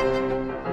Música